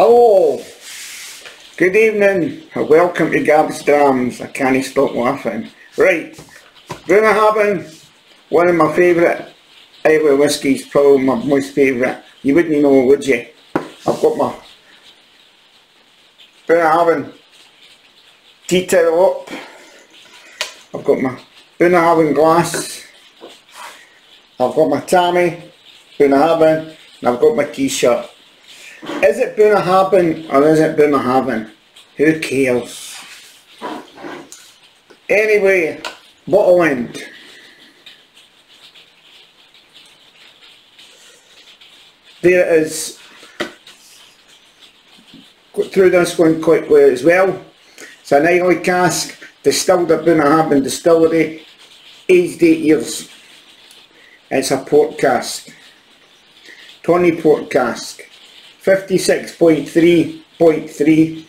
Hello, good evening, welcome to Gav's Drams. I can't stop laughing. Right, Bunnahabhain, one of my favourite Irish whiskies, probably my most favourite. You wouldn't know, would you? I've got my tea towel up. I've got my Bunnahabhain glass. I've got my Tammy, Bunnahabhain, and I've got my t-shirt. Is it Bunnahabhain or is it Bunnahabhain? Who cares? Anyway, bottle end. There it is. Through this one quite quickly as well. It's an Islay cask, distilled at Bunnahabhain Distillery, aged 8 years. It's a port cask. Tawny port cask. 56.3.3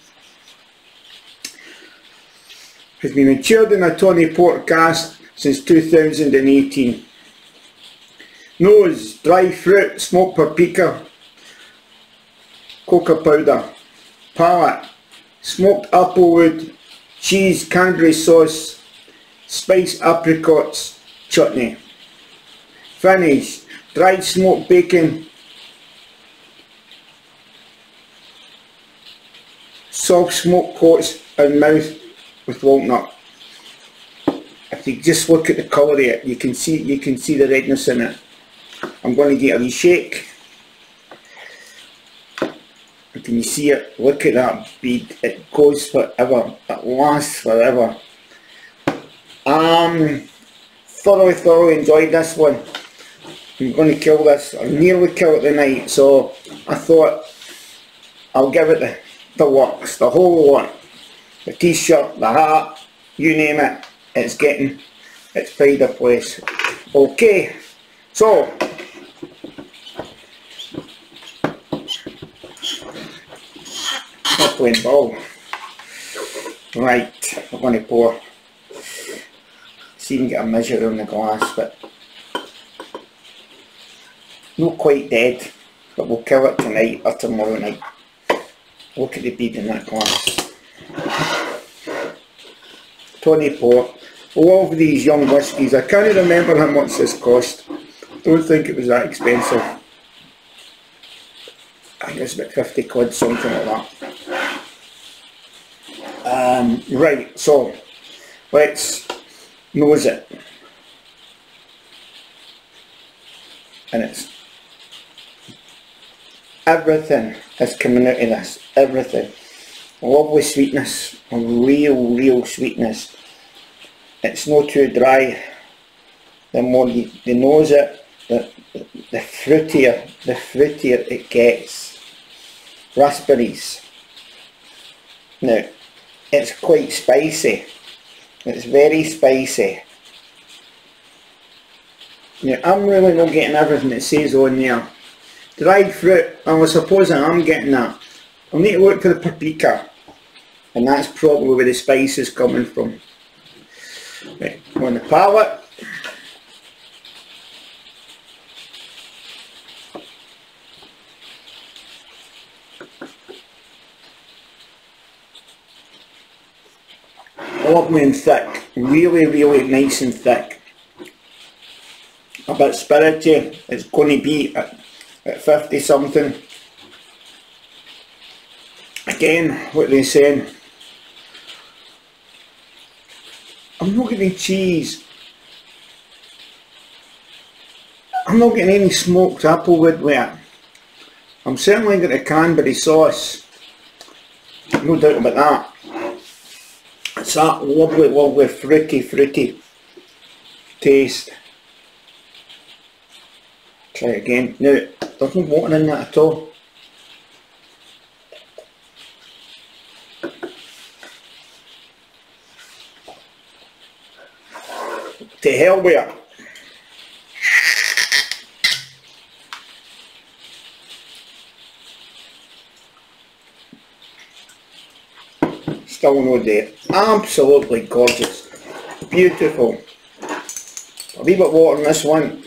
has been matured in a tawny port cask since 2018. Nose, dry fruit, smoked paprika, coca powder. Palate, smoked applewood, cheese, cranberry sauce, spiced apricots, chutney. Finish, dried smoked bacon, soft smoke coats and mouth with walnut. If you just look at the colour of it, you can see you can see the redness in it. I'm going to get a wee shake. Can you see it? Look at that bead. It goes forever. It lasts forever. Um, thoroughly, thoroughly enjoyed this one. I'm going to kill this. I nearly killed it tonight, so I thought I'll give it the the works, the whole lot. The t-shirt, the hat, you name it, it's getting its pride of place. Okay, so playing ball. Right, I'm going to pour. See if we can get a measure on the glass, but not quite dead, but we'll kill it tonight or tomorrow night. Look at the bead in that glass. Tawny Port. of these young whiskies. I can't remember how much this cost. Don't think it was that expensive. I think about 50 quid, something like that. Um, right, so let's nose it. And it's everything is coming out of this, everything. Lovely sweetness, real, real sweetness. It's not too dry. The more you, you nose it, the, the fruitier, the fruitier it gets. Raspberries. Now, it's quite spicy. It's very spicy. Now, I'm really not getting everything it says on there dried fruit, I was supposing I'm getting that. I'll need to look for the paprika. And that's probably where the spice is coming from. Right, on the palate. Lovely and thick, really really nice and thick. A bit spirity, it's going to be at 50 something. Again, what they're saying, I'm not getting cheese. I'm not getting any smoked applewood with it. I'm certainly getting a cranberry sauce. No doubt about that. It's that lovely, lovely fruity, fruity taste. Try again. Now, no water in that at all. To hell with it. Still no there. Absolutely gorgeous. Beautiful. A wee bit water in this one.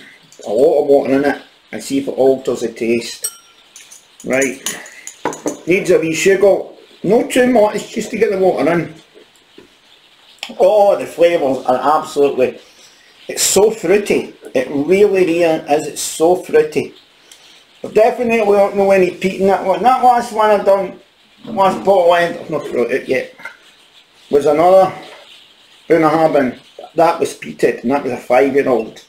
A lot of water in it and see if it alters the taste. Right. needs a wee sugar, not too much, just to get the water in. Oh, the flavours are absolutely, it's so fruity, it really, really is, it's so fruity. I definitely don't know any peat in that one. That last one I done, last bottle I I've not brought it yet, was another Bunnahabhain. That was peated and that was a five year old.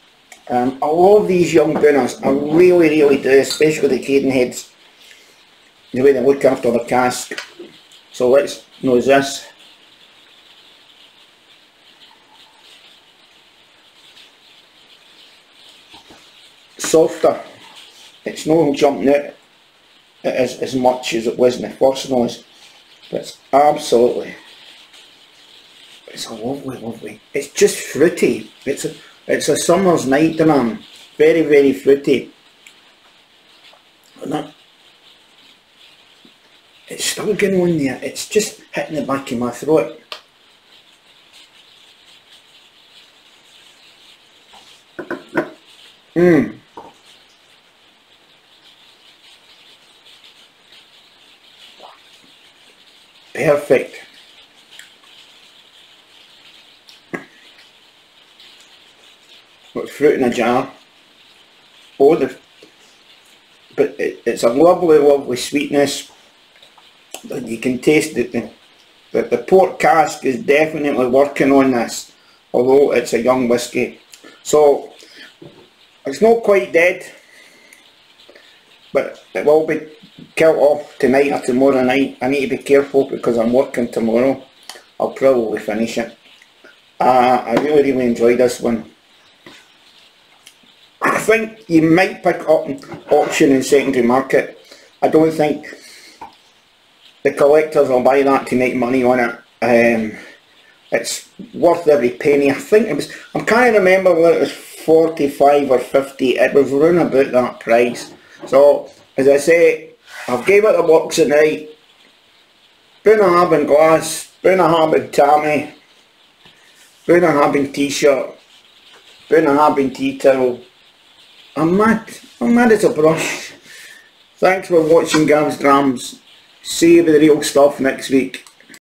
Um, I love these young Bunnas, I really, really do, especially the Cadenheads. The way they look after the cask. So let's nose this. Softer. It's not jumping out as, as much as it was in the first nose. But it's absolutely it's a lovely, lovely. It's just fruity. It's a it's a summer's night, man. Very, very fruity. And that, it's still going on there. It's just hitting the back of my throat. Mmm. Perfect. Got fruit in a jar. Oh, the, but it, it's a lovely, lovely sweetness. You can taste it. The, the, port cask is definitely working on this, although it's a young whisky. So, it's not quite dead, but it will be killed off tonight or tomorrow night. I need to be careful because I'm working tomorrow. I'll probably finish it. Uh, I really, really enjoyed this one. Think you might pick up an auction in secondary market. I don't think the collectors will buy that to make money on it. Um, it's worth every penny. I think it was, I'm trying remember whether it was 45 or 50. It was around about that price. So, as I say, I've gave it a box tonight. Bunnahabhain glass, Bunnahabhain tammy, Bunnahabhain t-shirt, Bunnahabhain tea towel. I'm mad. I'm mad as a brush. Thanks for watching Gav's Drams. See you with the real stuff next week.